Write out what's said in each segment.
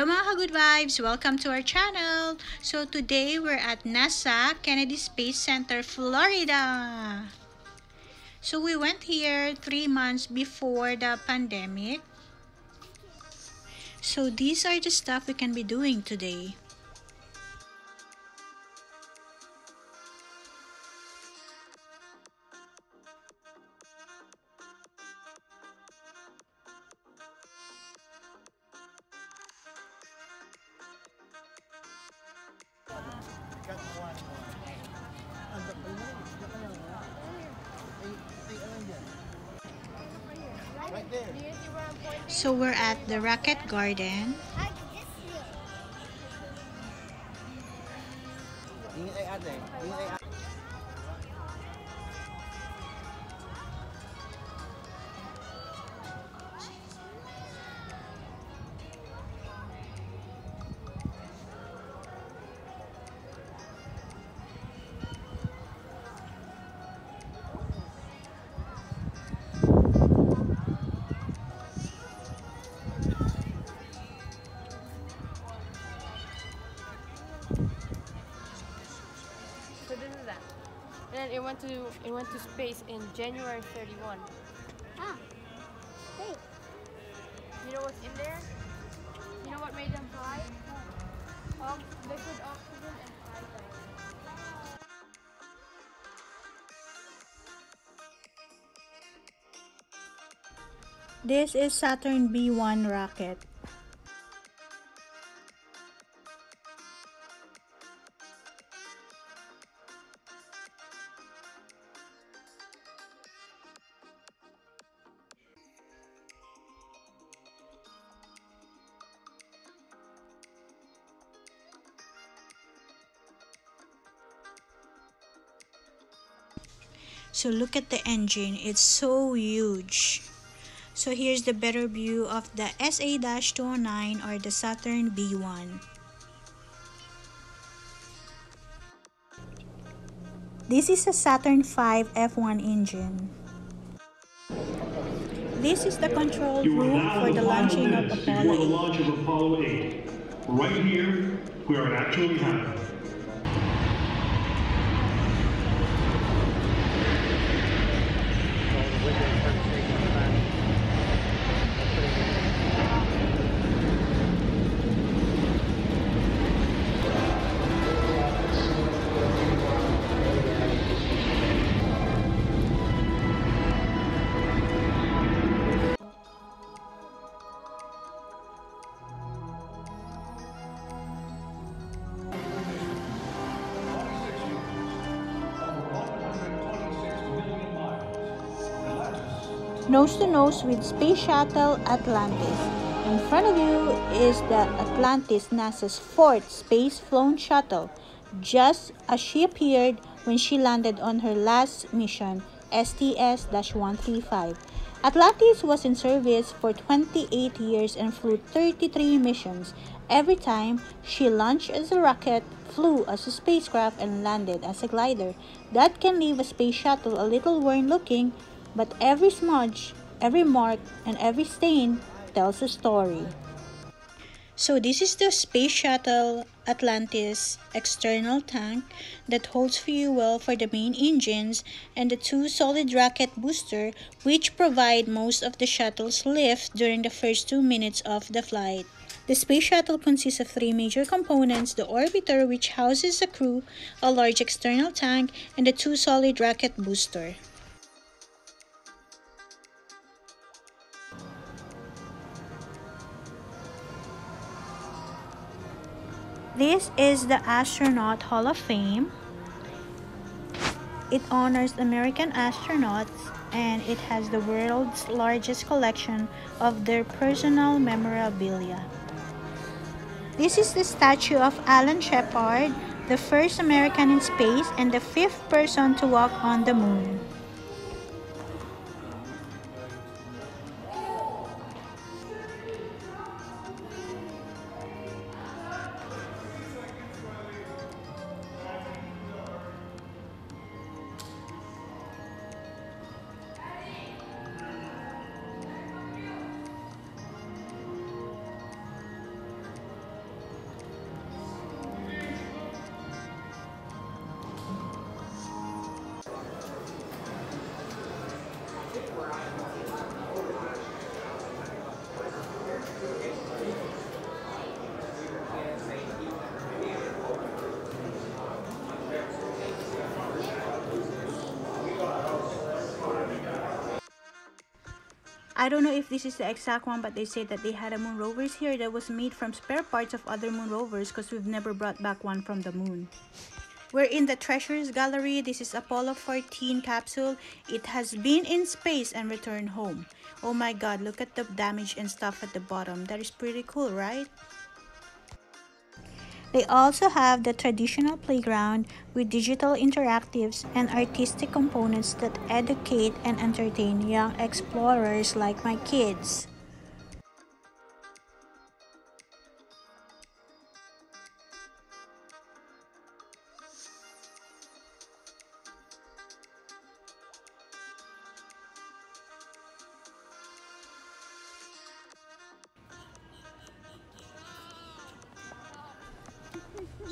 Hello mga good vibes! Welcome to our channel! So today we're at NASA Kennedy Space Center, Florida! So we went here three months before the pandemic. So these are the stuff we can be doing today. So we're at the Rocket Garden. So this is that. And then it went to it went to space in January 31. Ah, wait. You know what's in there? You know what made them fly? Um, liquid oxygen and flight This is Saturn B1 rocket. So look at the engine, it's so huge. So here's the better view of the SA-209 or the Saturn B1. This is a Saturn V F1 engine. This is the control room for the launching of the Apollo 8. launch of Apollo 8. Right here, where it actually happened. Nose to nose with Space Shuttle Atlantis. In front of you is the Atlantis NASA's fourth space flown shuttle, just as she appeared when she landed on her last mission, STS 135. Atlantis was in service for 28 years and flew 33 missions. Every time she launched as a rocket, flew as a spacecraft, and landed as a glider. That can leave a space shuttle a little worn looking, but every smudge, every mark, and every stain tells a story. So this is the Space Shuttle Atlantis external tank that holds fuel for the main engines and the two solid rocket booster which provide most of the shuttle's lift during the first two minutes of the flight. The space shuttle consists of three major components, the orbiter which houses the crew, a large external tank, and the two solid rocket booster. This is the Astronaut Hall of Fame. It honors American astronauts and it has the world's largest collection of their personal memorabilia. This is the statue of Alan Shepard, the first American in space and the fifth person to walk on the moon. I don't know if this is the exact one, but they say that they had a moon rovers here that was made from spare parts of other moon rovers because we've never brought back one from the moon. We're in the Treasures Gallery. This is Apollo 14 capsule. It has been in space and returned home. Oh my god, look at the damage and stuff at the bottom. That is pretty cool, right? They also have the traditional playground with digital interactives and artistic components that educate and entertain young explorers like my kids.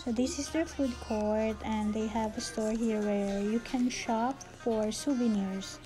So this is their food court and they have a store here where you can shop for souvenirs.